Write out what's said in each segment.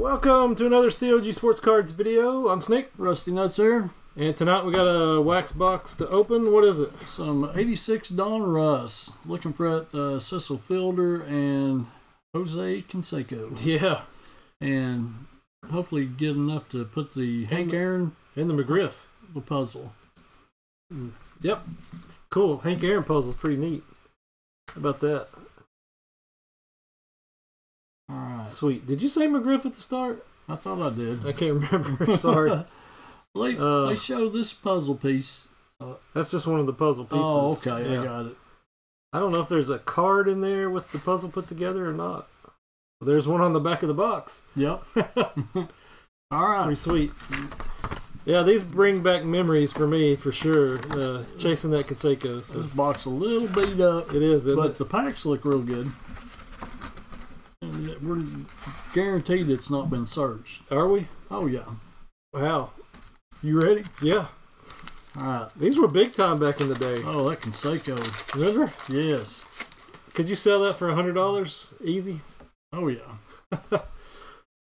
Welcome to another COG Sports Cards video. I'm Snake, Rusty Nuts here. and tonight we got a wax box to open. What is it? Some 86 Donruss. Looking for uh, Cecil Fielder and Jose Canseco. Yeah, And hopefully get enough to put the Hank Aaron and the McGriff. the puzzle. Yep, It's cool. Hank Aaron puzzle's pretty neat. How about that? All right. Sweet. Did you say McGriff at the start? I thought I did. I can't remember. Sorry. they, Uh, they show this puzzle piece. That's just one of the puzzle pieces. Oh, okay. Yeah. I got it. I don't know if there's a card in there with the puzzle put together or not. There's one on the back of the box. Yep. All right. Pretty sweet. Yeah, these bring back memories for me for sure. Uh, chasing that Canseco. So This box a little beat up, it is, but it? the packs look real good. We're guaranteed it's not been searched. Are we? Oh, yeah. Wow. You ready? Yeah. All right. These were big time back in the day. Oh, that can Canseco. Remember? Yes. Could you sell that for a hundred dollars? Easy. Oh, yeah.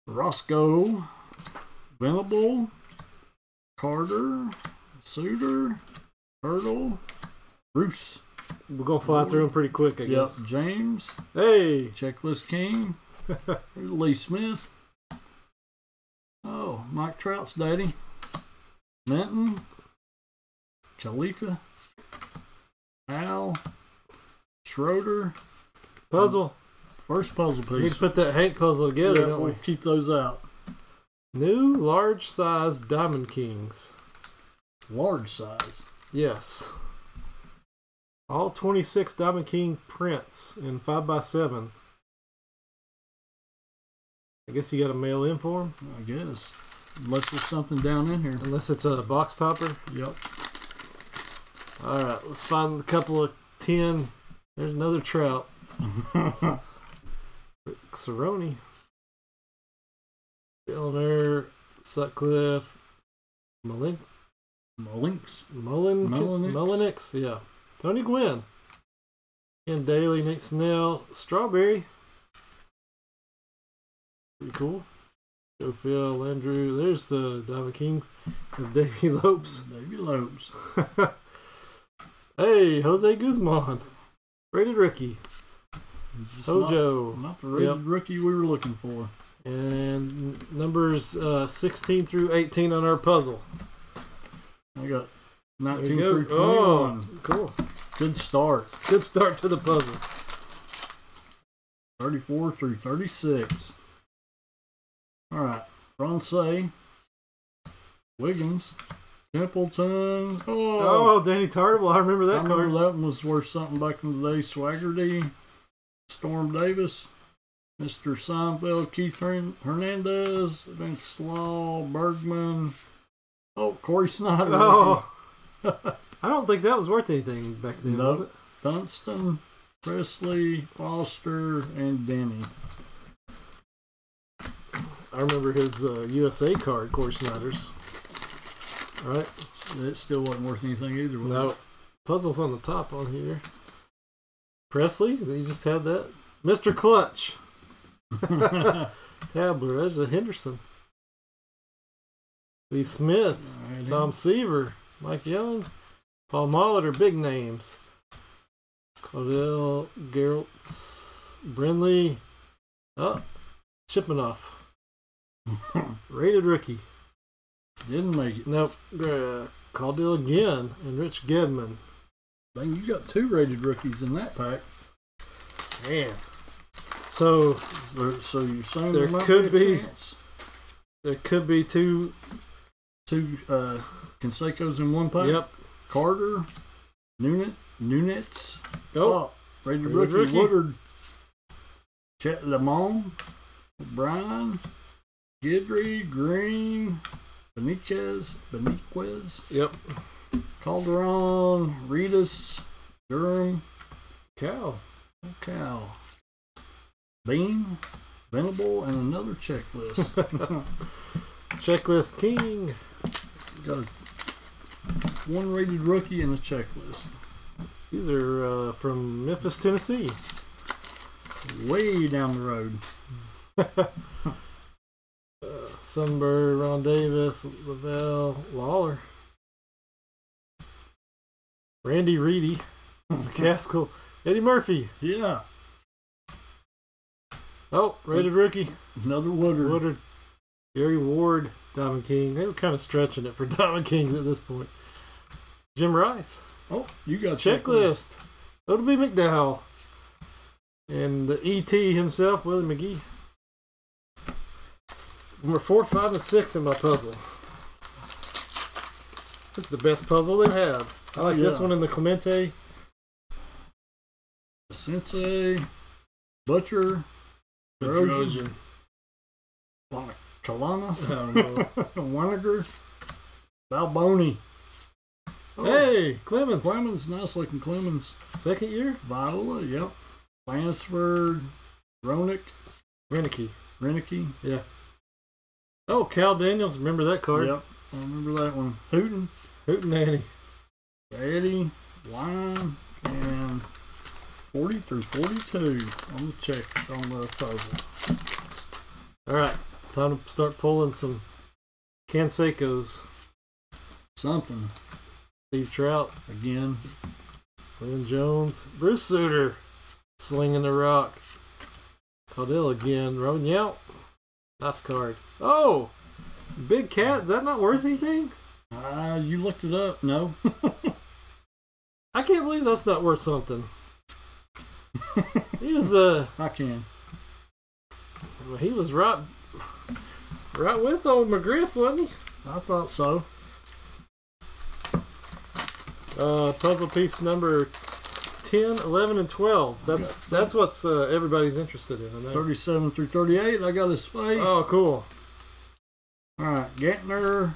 Roscoe. Venable. Carter. Sutter. Hurdle. Bruce. We're gonna fly through them pretty quick, I Yep. guess. James. Hey. Checklist King. Lee Smith. Oh, Mike Trout's daddy. Minton. Khalifa. Al. Schroeder. Puzzle. First puzzle piece. to put that Hank puzzle together, Yeah, don't we'll we? keep those out. New large size Diamond Kings. Large size. Yes. All 26 Diamond King prints in 5x7. I guess you got to mail in for them, I guess. Unless there's something down in here. unless it's a box topper. Yep. All right, let's find a couple of 10. There's another trout. Cerone. Billner, Sutcliffe, Mullen, Malinks. Mullen, Mulliniks. Mulliniks, yeah. Tony Gwynn. And Daly, Nate Snell, Strawberry. Pretty cool. Joe Phil, Andrew. There's the Diamond Kings of Davey Lopes. Davey Lopes. hey, Jose Guzman. Rated rookie. Just not, Hojo. not the rated Yep. rookie we were looking for. And numbers uh, 16 through 18 on our puzzle. I got 19 you through go. 21. Oh, cool. Good start. Good start to the puzzle. 34 through 36. All right. Francais. Wiggins. Templeton. Oh, Oh, Danny Tartabull. I remember that I that remember that one was worth something back in the day. Swaggerty. Storm Davis. Mr. Seinfeld. Keith Hernandez. Vince Law. Bergman. Oh, Cory Snyder. Oh. I don't think that was worth anything back then, was it? Dunston. Presley. Foster. And Denny. I remember his uh, USA card, Cory Snyder's. All right. It still wasn't worth anything either. No. Puzzle's on the top on here. Presley, you just had that. Mr. Clutch. Tabler. that's a Henderson. Lee Smith. Alrighty. Tom Seaver. Mike Young. Paul Molitor. Big names. Claudel Geraltz. Brinley. Oh. Chipmanoff. Rated rookie. Didn't make it. Nope. Uh, Caudill again. And Rich Gedman. Dang, you got two rated rookies in that pack. Man. So So, so you're saying There there, could be, a be- chance? there could be two. two uh, Cansecos in one pack. Yep. Carter, Nunez, Nunez. Oh, rated, Rated rookie, rookie. Woodard, Chet Lemon, O'Brien, Guidry, Green, Beniquez, Beniquez, yep. Calderon, Redus, Durham, Cow. Cow, Bean, Venable, and another checklist. Checklist King. Got a one rated rookie and a checklist. These are uh, from Memphis, Tennessee. Way down the road. Sunbird, Ron Davis, Lavelle, Lawler, Randy Ready, McCaskill, Eddie Murphy. Yeah, Oh, rated rookie. another Woodard. Woodard, Gary Ward, Diamond King. They were kind of stretching it for Diamond Kings at this point. Jim Rice, Oh, you got checklist. That'll be McDowell. And the ET himself, Willie McGee. Number four, five, and six in my puzzle. This is the best puzzle they've had. I like this Yeah. one in the Clemente. Sensei, Butcher, Trojan. Kalana, I don't know. Winiger, Balboni. Oh, Hey, Clemens. Clemens, nice looking Clemens. Second year? Viola, yep. Lansford, Ronick, Renicky. Renicky. Oh, Kal Daniels. Remember that card? Yep, I remember that one. Hooton, Hootenanny. Eddie, Wine, and 40 through 42 on the check on the puzzle. All right, time to start pulling some Canseco's. Something Steve Trout, again. Lynn Jones, Bruce Sutter, slinging the rock. Caudill again, Robin Yount. Nice card. Oh, Big Cat. Is that not worth anything? Ah, you looked it up? No. I can't believe that's not worth something. He was uh, I can. he was right, right with old McGriff, wasn't he? I thought so. Uh, puzzle piece number 10, 11, and 12. That's Okay. that's what's uh, everybody's interested in. I 37 through 38. I got his face. Oh, cool. All right, Gantner,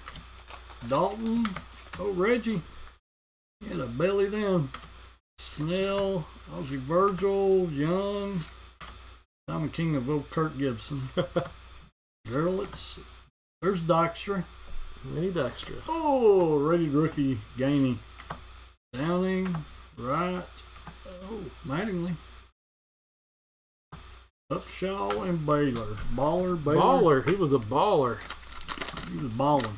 Dalton, oh Reggie, he had a belly then. Snell, Ozzie Virgil, Young, Diamond King of old Kurt Gibson. Gerlitz, there's Dykstra. Mini Dextra. Oh, rated rookie Gainey, Downing, Wright, oh Mattingly, Upshaw and Baylor. Baller, Baylor. Baller. He was a baller. He was balling.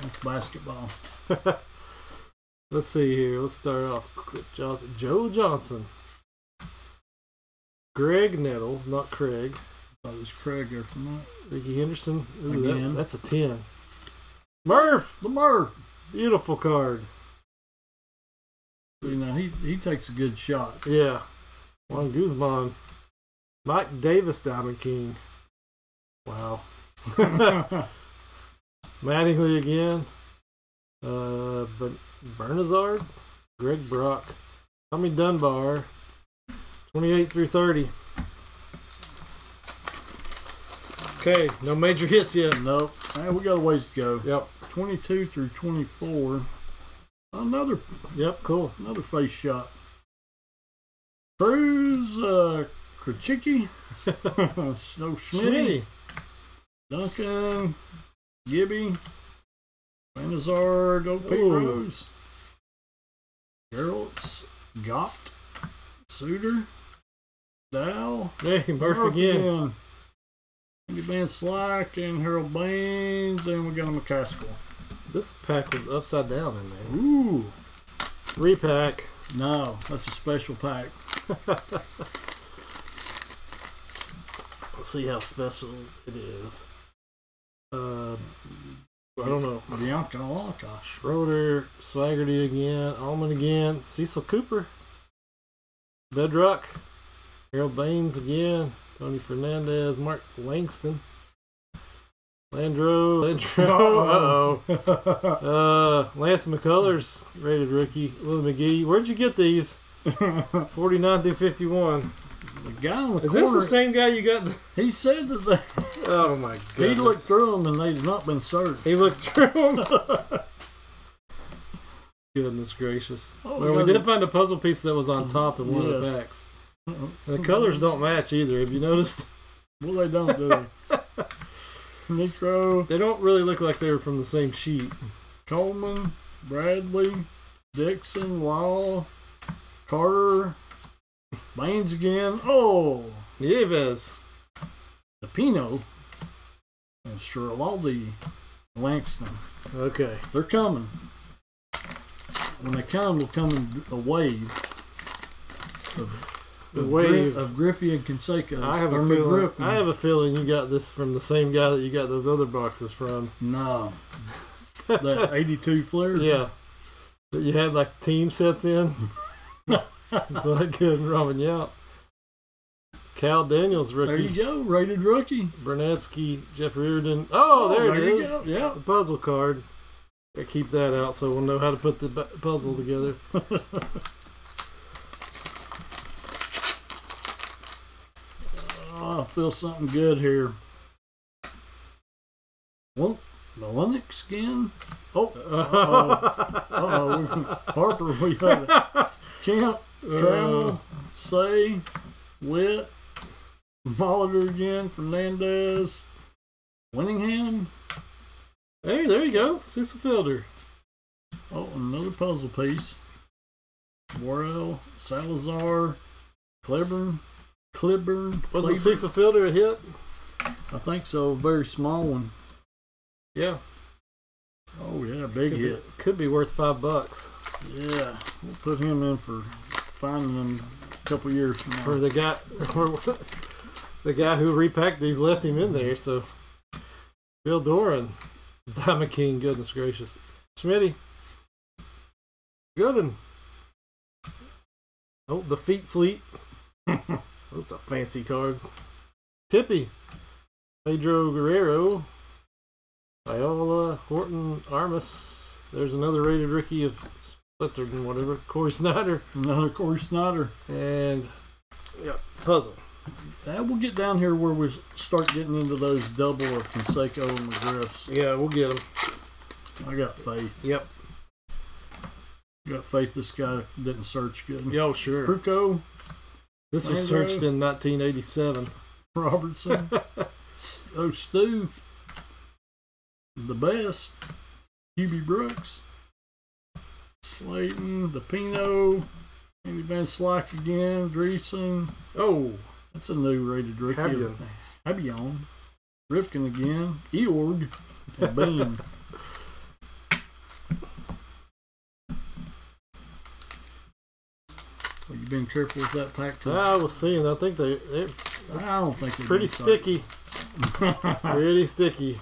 That's basketball. Let's see here. Let's start off. Cliff Johnson. Joe Johnson. Greg Nettles, not Craig. Thought it was Craig there from that. Rickey Henderson. Ooh, that, Again. that's a 10. Murph. Lamar. Beautiful card. See, know, he, he takes a good shot. Yeah. Juan Guzman. Mike Davis, Diamond King. Wow. Mattingly again. Uh, but Bernazard, Greg Brock, Tommy Dunbar, 28 through 30. Okay, no major hits yet. nope. Hey, we got a ways to go. Yep, 22 through 24. Another yep, cool. another face shot. Cruz, uh, Krenchicki, Snow Schmitty, Smitty. Duncan, Gibby, Benazard, OP Ooh. Rose, Geralt's, Gott, Sutter, Dow, Hey, Murph again. Andy Van Slyke and Harold Baines, and we got a McCaskill. This pack was upside down in there. Ooh, Three Repack. no, that's a special pack. Let's see how special it is. Uh, I don't know. Bianca Laka. Schroeder, Swaggerty again, Almond again, Cecil Cooper, Bedrock, Harold Baines again, Tony Fernandez, Mark Langston, Landreaux, Landreaux, uh oh, uh, Lance McCullers, rated rookie, Willie McGee. Where'd you get these? 49 through 51. The guy in the Is this the same guy you got? The- he said that they, oh my god. he looked through them and they'd not been searched. He looked through them. Goodness gracious. Oh, well, we did find a puzzle piece that was on top in one of the Yes. packs. Uh-oh. The colors don't match either. Have you noticed? Well, they don't, do they? Nitro, They don't really look like they were from the same sheet. Coleman, Bradley, Dixon, Law, Carter, Baines again. Oh, Nieves. the Pino. and Stralaldi Langston. Okay. They're coming. When they come, they'll come in a wave of, The of, wave. Of Griffey and Canseco. I have a feeling. McGriffin. I have a feeling you got this from the same guy that you got those other boxes from. No. that 82 Flair? Yeah. That you had like team sets in. That's what good and Robin Yount. Kal Daniels There rookie. you go. Rated rookie. Bernetsky, Jeff Reardon. Oh, oh there, it you is. Yeah. The puzzle card. Gotta keep that out so we'll know how to put the puzzle together. Oh, I feel something good here. Well, the Linux skin. Oh, uh oh. Harper, we had it. Camp, Trammell, Say, Witt, Molitor again, Fernandez, Winningham. Hey, there you go. Sousa Fielder. Oh, another puzzle piece. Worrell, Salazar, Cliburn, Cliburn. Wasn't Cleburne. Sousa Fielder a hit? I think so. A very small one. Yeah. Oh yeah, big Could hit. be, could be worth five bucks Yeah, we'll put him in for finding them a couple years from for now. the guy. For the guy who repacked these left him in there. So Bill Doran, Diamond King. Goodness gracious, Schmitty. Good one. Oh, the Feet Fleet. That's a fancy card. Tippy. Pedro Guerrero. Viola. Horton Armas. There's another rated rookie of Splittered and whatever. Cory Snyder. Another Cory Snyder. And yeah, puzzle. Now we'll get down here where we start getting into those double or Canseco and McGriffs. Yeah, we'll get them. I got faith. Yep. Got faith this guy didn't search good. Yeah, sure. Krukow, This was searched in 1987. Robertson, S- oh Stu, the best, Hubie Brooks, Slaton, DePino, Andy Van Slyke again, Dreesen. Oh, That's a new rated rookie. Habion. Habion. Ripken again. Eorg. And Bean. Well, you been with that pack too? I was seeing. I think they I don't think they've pretty sticky. Pretty sticky.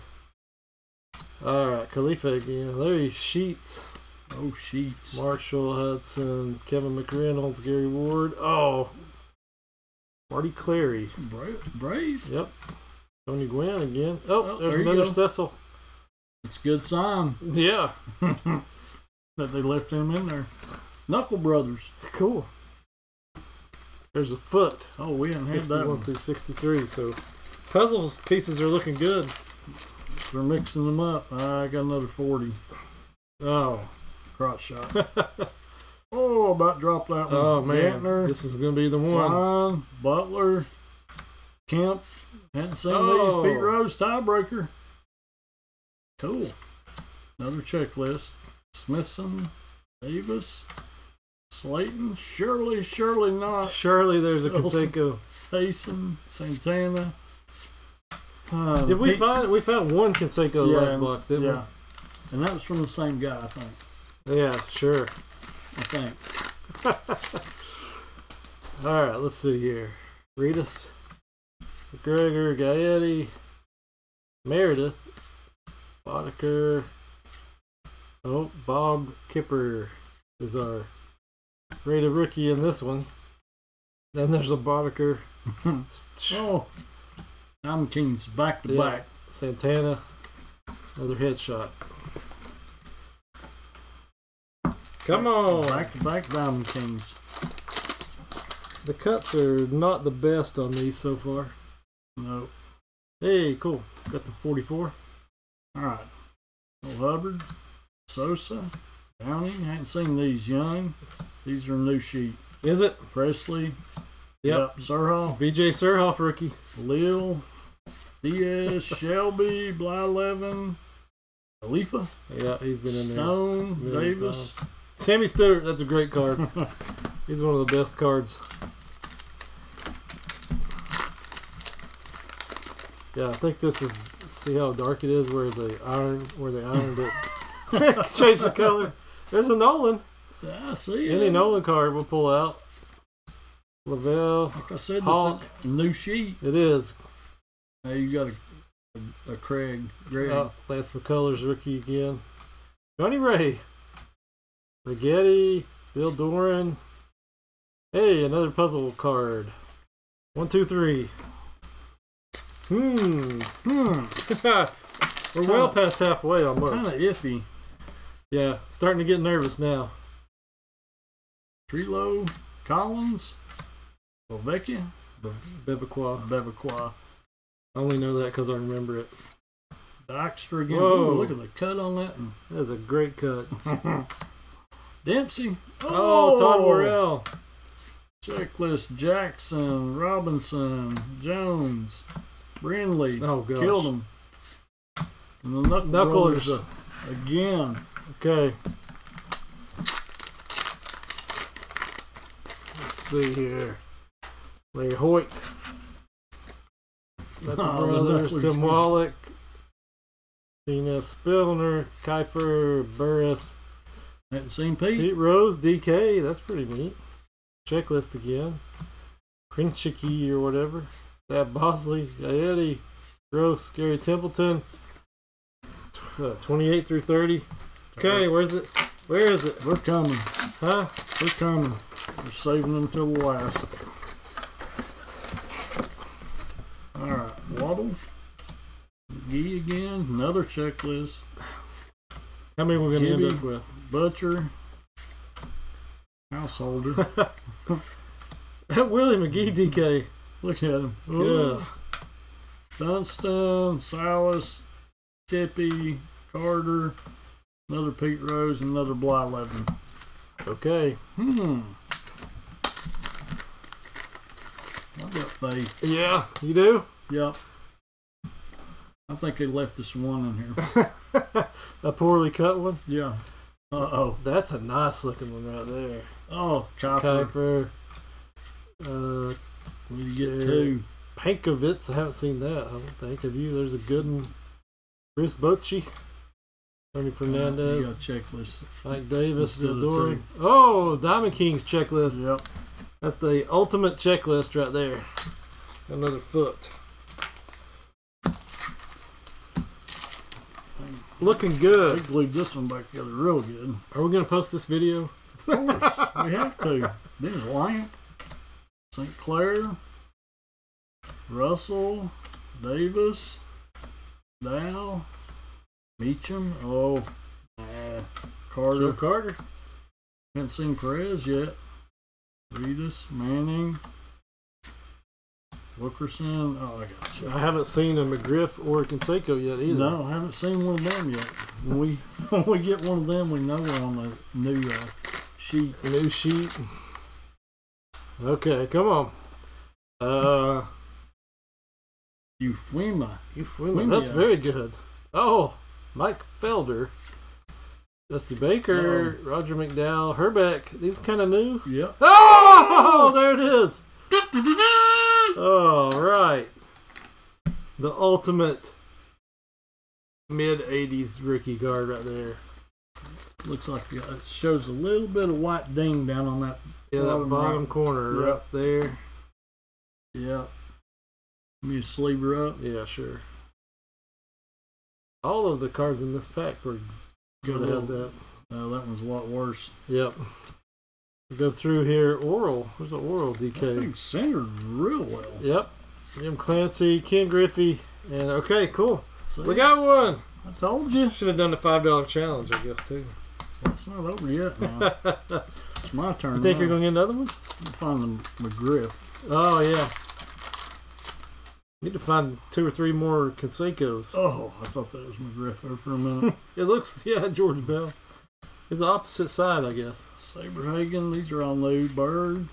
All right, Khalifa again. Larry Sheets, oh, sheets. Marshall Hudson, Kevin McReynolds, Gary Ward. Oh, Marty Clary. Brave. Brave. Yep. Tony Gwynn again. Oh, Oh, there's there another go. Cecil. It's a good sign Yeah, that they left him in there. Knuckle Brothers. cool. There's a foot. Oh, we haven't had that one. through 63. So puzzle pieces are looking good. We're mixing them up. I got another 40. Oh, Crotch shot. Oh, about dropped that one. oh man, Gantner, this is gonna be the one. Butler, Kemp. Hadn't seen Oh. these. Pete Rose tiebreaker. Cool. Another checklist. Smithson, Davis, Slaton, surely, surely not. Surely there's a. Canseco. Payson, Santana. Uh, Did we Pete- find we found one Canseco Yeah, last box, didn't yeah. And that was from the same guy, I think. Yeah, sure. I think. All right, let's see here. Redus, McGregor, Gaetti, Meredith, Boddicker. Oh, Bob Kipper is our rated rookie in this one. Then there's a Boddicker, Oh, I'm Kings back to Yeah. back. Santana, another headshot. Come on! Back to back Diamond Kings. The cuts are not the best on these so far. No. Hey, cool. Got the 44. All right. Well, Hubbard, Sosa, Downing. I hadn't seen these young. These are new sheet. Is it? Presley. Yep. Surhoff, BJ Surhoff rookie. Lil, Diaz, Shelby, Blyleven, Khalifa, Yeah, he's been in there. Stone, Davis. times. Sammy Stewart, that's a great card. he's one of the best cards. Yeah, I think this is See how dark it is where the iron where they ironed it. Change the color. There's a Nolan. Yeah, I see Any. Nolan card we'll pull out. Lavelle. Like I said, Hawk. this is a new sheet. It is. Now you got a, a, a Craig. Greg. Oh, Lance McCullers rookie again. Johnny Ray. Righetti. Bill Doran. Hey, another puzzle card. One, two, three. Hmm. Hmm. We're well past halfway almost. Kind of iffy. Yeah, starting to get nervous now. Trillo, Collins, Ovecchia, Bevaqua. Bevacqua, I only know that because I remember it. Dykstra again. Whoa. Ooh, look at the cut on that. That is a great cut. Dempsey. Oh, Todd oh! Worrell. Checklist Jackson, Robinson, Jones, Brindley. Oh, gosh. Killed him. And the Knuckle Knucklers. Again. Okay. See here. Larry Hoyt. Knuckle Oh, the Brothers. Tim Wallach, Tina Spillner, Kiefer, Burris, Hadn't seen Pete. Pete Rose, DK. That's pretty neat. Checklist again. Krenchicki or whatever. That Bosley, Gaetti, Gross, Gary Templeton. Uh, 28 through 30. Okay, where's it? Where is it? We're coming. Huh? We're coming. We're saving them till the last. Alright, Waddle. McGee again. Another checklist. How many we're gonna end up with? Butcher. Householder. Willie McGee DK. Look at him. Yeah. Dunston, Silas, Tippy, Carter, another Pete Rose, and another Blyleven. Okay. Hmm. Got faith. Yeah, you do? Yep. I think they left this one in here. a poorly cut one? Yeah. Uh oh. That's a nice looking one right there. Oh, Copper. Kuiper. Uh, We get two. Pankovits. I haven't seen that. I don't think. Have you? There's a good one. Chris Bochy. Tony You Fernandez. got checklist. Mike Davis. Let's do the Dodori. two. Oh, Diamond Kings checklist. Yep. That's the ultimate checklist right there. Another foot. Looking good. glued this one back together real good. Are we going to post this video? Of course, we have to. There's Lamp, St. Clair, Russell, Davis, Dow, Meacham. Oh, uh, nah, Joe Carter. Carter. Haven't seen Perez yet. Redus, Manning, Wilkerson. Oh, I got you. I haven't seen a McGriff or a Canseco yet either. No, I haven't seen one of them yet. When we when we get one of them, we know we're on the new uh, sheet. New sheet. Okay, come on. Uh, Euphema. Euphemia. That's very good. Oh, Mike Felder. Dusty Baker, Roger McDowell, Hrbek. These kind of new. Yep. Oh, there it is. All right. The ultimate mid 80s rookie guard right there. Looks like uh, it shows a little bit of white ding down on that. Yeah, that Bottom bottom right. corner Yep. right there. Yeah. Let me sleeve her up. Yeah, sure. All of the cards in this pack were to have that. Oh, that one's a lot worse. Yep. Go through here. Oral. Where's the oral That DK? thing's centered real well. Yep. Jim Clancy, Ken Griffey, and okay, cool. See? We got one. I told you. Should have done the five dollar challenge, I guess too. It's not over yet now. it's my turn. you think now. you're gonna get another one? find the McGriff? Oh yeah. Need to find two or three more Canseco's. Oh, I thought that was McGriff there for a minute. It looks yeah, George Bell. It's the opposite side, I guess. Saberhagen, these are on new. Bird.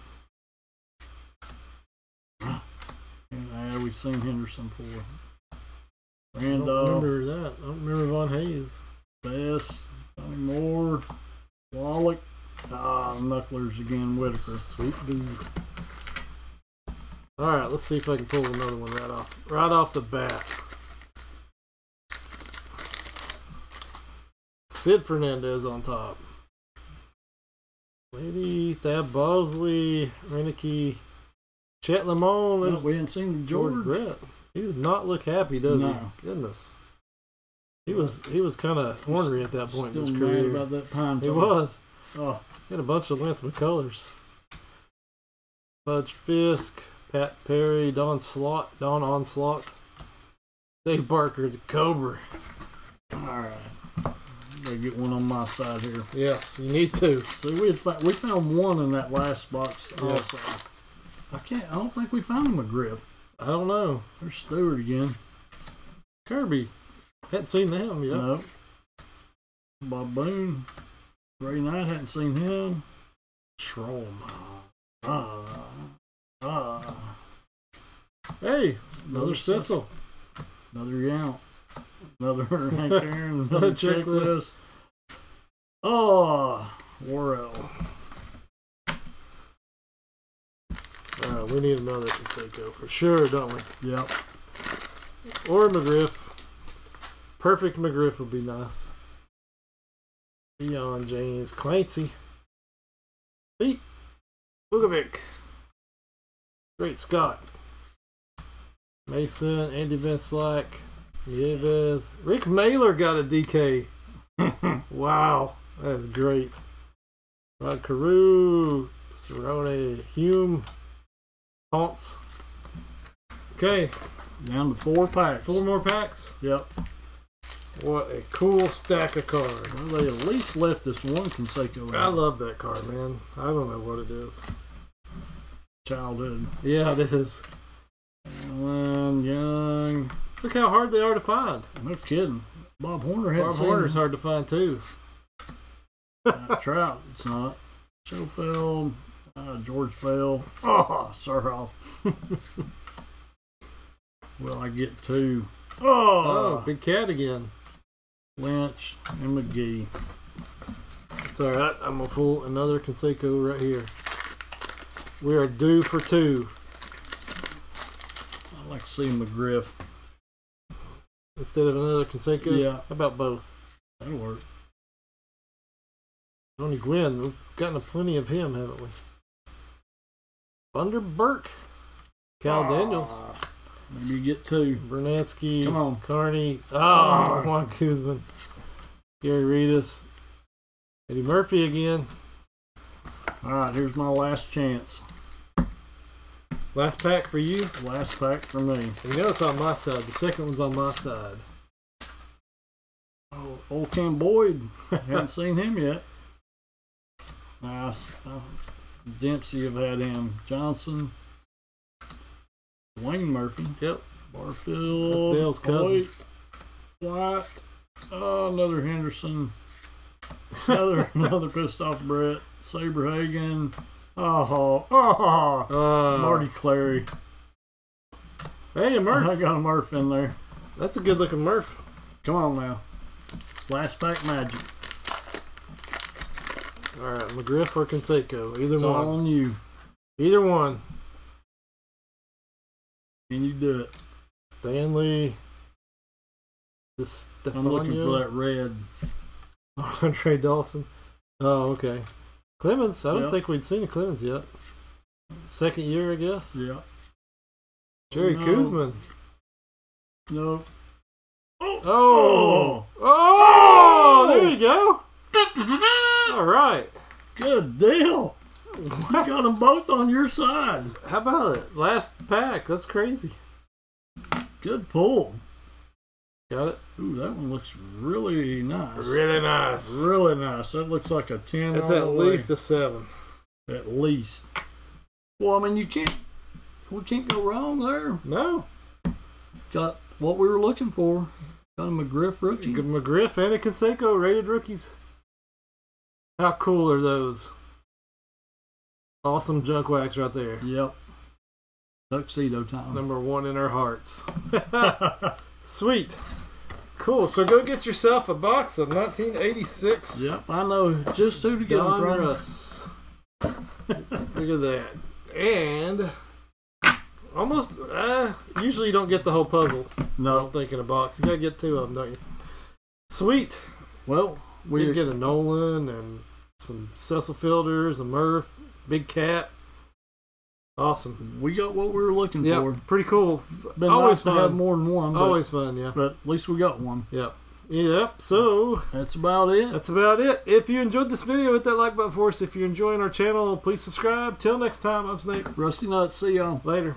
And uh, we've seen Henderson for. I don't remember that. I don't remember Von Hayes. Bess, Johnny Moore, Wallach, ah, Knucklers again, Whitaker. Sweet dude. Alright, let's see if I can pull another one right off right off the bat. Sid Fernandez on top. Lady, Thad Bosley, Renicky, Chet Lemon. No, we didn't see George. Brett. He does not look happy, does no. he? Goodness. He was he was kind of ornery at that point Still in his career. about that pine he was. Oh, he had a bunch of Lance McCullers, Budge Fisk, Pat Perry, Don Slot, Don Onslaught, Dave Barker, the Cobra. all right. Gotta get one on my side here. Yes, you need to. See, we had fi- we found one in that last box Yeah. also. I can't. I don't think we found him a McGriff. I don't know. There's Stewart again. Kirby. Hadn't seen them yet. No. Bob Boone. Ray Knight hadn't seen him. Strom. Ah. Ah. Hey, another Cecil. Another Yount. Another Hank Aaron. Another checklist. Oh, Worrell. Uh, we need another Canseco for sure, don't we? Yep. Or McGriff. Perfect McGriff would be nice. Leon James Clancy. Pete Bugovic. Great Scott. Mason, Andy Van Slyke, Nieves. Rick Mailer got a DK. Wow, that is great. Rod Carew, Cerone, Hume, Haunts. Okay, Down to four packs. four more packs. Yep. What a cool stack of cards. Well, they at least left us one Canseco. I love that card, man. I don't know what it is. Childhood. Yeah, it is. Allen, Young. Look how hard they are to find. No kidding. Bob Horner had Bob Horner's hard to find too. uh, Trout. It's not. Schofield. Uh, George Bell. Oh, Surhoff. well, I get two? Oh, Oh, big cat again. Lynch and McGee. It's all right. I'm gonna pull another Canseco right here. We are due for two I'd like to see McGriff. instead of another Canseco. Yeah, How about both? that'll work. Tony Gwynn. We've gotten plenty of him, haven't we? Thunder Burke. Kal Ah, Daniels. Maybe you get two. Bernansky. Come on. Carney. Oh, Ah. Juan Kuzman. Gary Redus. Eddie Murphy again. All right, here's my last chance. Last pack for you. Last pack for me. You know it's on my side. The second one's on my side. Oh, old Ken Boyd. Haven't seen him yet. Nice. Uh, Dempsey have had him. Johnson. Wayne Murphy. Yep. Barfield. That's Dale's cousin. White. White. Oh, another Henderson. Another another pissed off Brett. Saberhagen. Oh, oh, Uh, Marty Clary. Hey, a Murph. I got a Murph in there. That's a good looking Murph. Come on now. Last pack magic. All right, McGriff or Canseco. Either It's all one. on you. Either one. Can you do it? Stanley. This I'm looking for that red. Andre Dawson. Oh, okay. Clemens. I don't think we'd seen a Clemens yet. Second year, I guess. Yeah. Jerry No. Kuzman. No. Oh. Oh. Oh, oh! oh! there you go. All right. Good deal. You got them both on your side. How about it? Last pack. That's crazy. Good pull. Got it. Ooh, that one looks really nice. Really nice. Really nice. That looks like a 10 That's at the way. least a seven. At least. Well, I mean, you can't. We can't go wrong there. No. Got what we were looking for. Got a McGriff rookie. Good McGriff and a Canseco rated rookies. How cool are those? Awesome junk wax right there. Yep. Tuxedo time. Number one in our hearts. Sweet. Cool. So go get yourself a box of 1986 yep, I know just who to get them from. Look at that. And almost, uh, usually you don't get the whole puzzle. No, I don't think in a box. You gotta get two of them, don't you? Sweet. Well, We we get a Nolan and some Cecil Fielders, a Murph, Big Cat. Awesome. we got what we were looking Yeah, for. pretty cool. Been Always nice to have more than one, Always fun, yeah. but at least we got one. Yep. Yep. So That's about it. that's about it. If you enjoyed this video, hit that like button for us. If you're enjoying our channel, please subscribe. Till next time, I'm Snake. Rusty Nuts, see y'all. Later.